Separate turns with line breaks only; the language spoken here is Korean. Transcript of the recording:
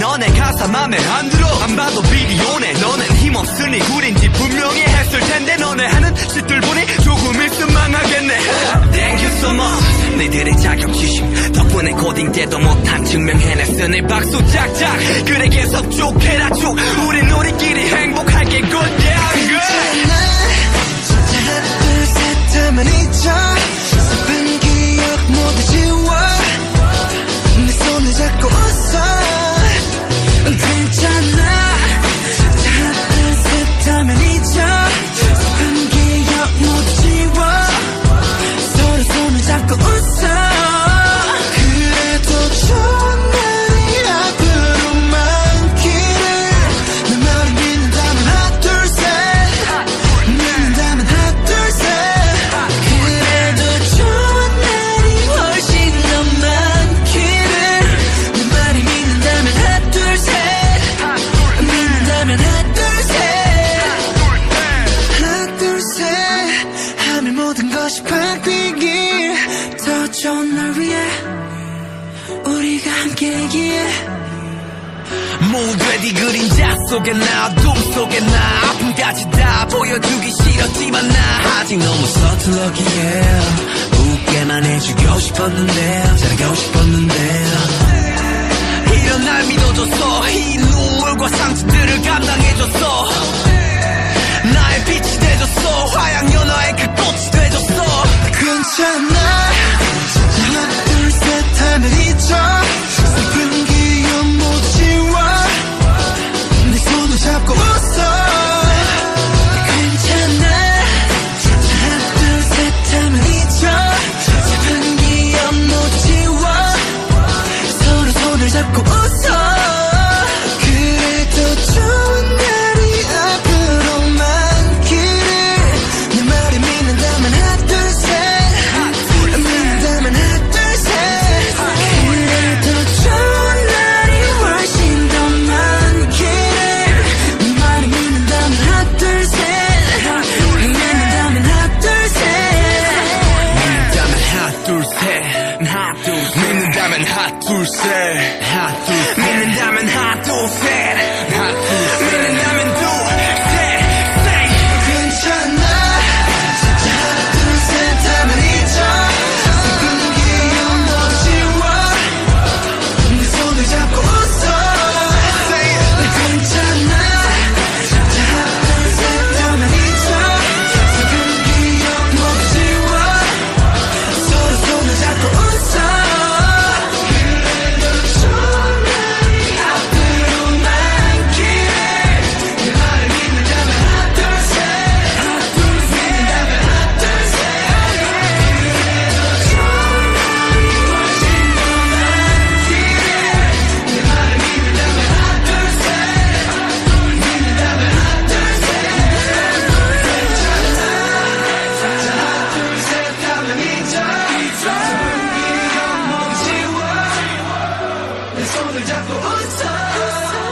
너네 가사 맘에 안 들어. 안 봐도 비디오네. 너는 힘없으니 구린지 분명히 했을 텐데 너네 하는 짓들 보니 조금 있으면 망하겠네. Thank you so much. 니들의 자격지심 덕분에 코딩 때도 못한 증명해냈으니 박수 짝짝. 그래 계속 쭉 해라 쪽 우린 우리끼리 행복할게.
무그레디
그림자 속에 나둠 속에 나. 아픔까지 다 보여주기 싫었지만 나. 아직 너무 서툴러기에 웃게만 해주고 싶었는데 잘하고 싶었는데.
둘셋 하나 둘셋 믿는다면 하나 둘셋 하나 둘 صوت جاكو أوسا